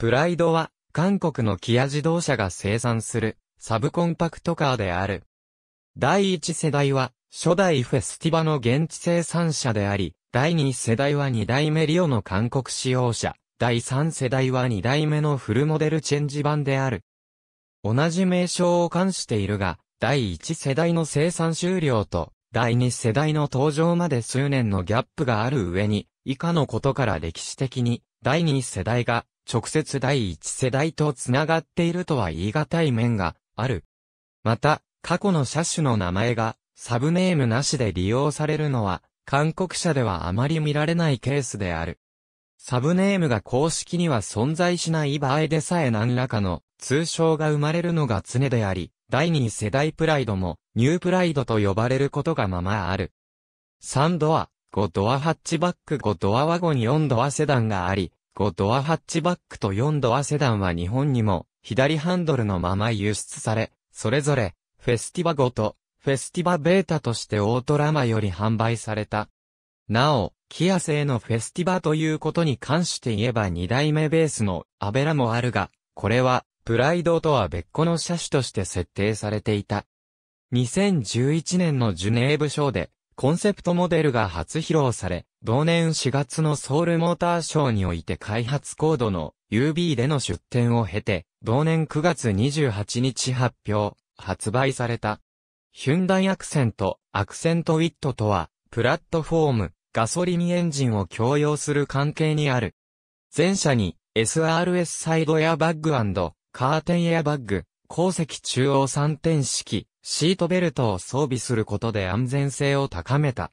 プライドは、韓国のキア自動車が生産する、サブコンパクトカーである。第1世代は、初代フェスティバの現地生産車であり、第2世代は2代目リオの韓国使用車、第3世代は2代目のフルモデルチェンジ版である。同じ名称を冠しているが、第1世代の生産終了と、第2世代の登場まで数年のギャップがある上に、以下のことから歴史的に、第2世代が、直接第1世代と繋がっているとは言い難い面が、ある。また、過去の車種の名前が、サブネームなしで利用されるのは、韓国車ではあまり見られないケースである。サブネームが公式には存在しない場合でさえ何らかの通称が生まれるのが常であり、第2世代プライドもニュープライドと呼ばれることがままある。3ドア、5ドアハッチバック5ドアワゴン4ドアセダンがあり、5ドアハッチバックと4ドアセダンは日本にも左ハンドルのまま輸出され、それぞれフェスティバ5とフェスティバベータとしてオートラマより販売された。なお、キア製のフェスティバということに関して言えば2代目ベースのアベラもあるが、これは、プライドとは別個の車種として設定されていた。2011年のジュネーブショーで、コンセプトモデルが初披露され、同年4月のソウルモーターショーにおいて開発コードの UB での出展を経て、同年9月28日発表、発売された。ヒュンダイアクセント、アクセントウィットとは、プラットフォーム、ガソリンエンジンを共用する関係にある。前者に SRS サイドエアバッグカーテンエアバッグ、後席中央3点式、シートベルトを装備することで安全性を高めた。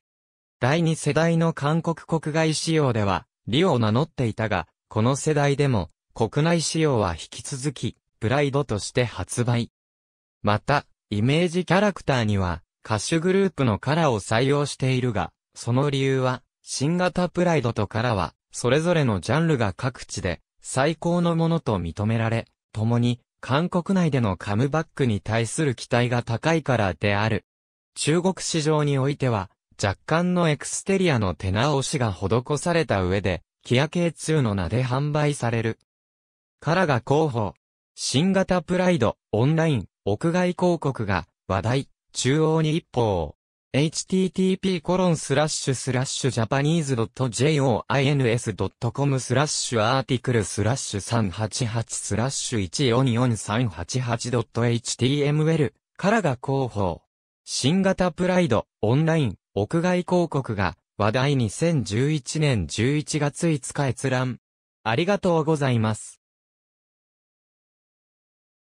第2世代の韓国国外仕様では、リオを名乗っていたが、この世代でも、国内仕様は引き続き、プライドとして発売。また、イメージキャラクターには、歌手グループのカラーを採用しているが、その理由は、新型プライドとからは、それぞれのジャンルが各地で最高のものと認められ、共に韓国内でのカムバックに対する期待が高いからである。中国市場においては、若干のエクステリアの手直しが施された上で、キア K2 の名で販売される。KARAが広報。新型プライド、オンライン、屋外広告が話題、中央日報。Http コロンスラッシュスラッシュジャパニーズ .joins.com スラッシュアーティクルスラッシュ388スラッシュ 144388.html KARAが広報。新型プライド、オンライン、屋外広告が話題2011年11月5日閲覧。ありがとうございます。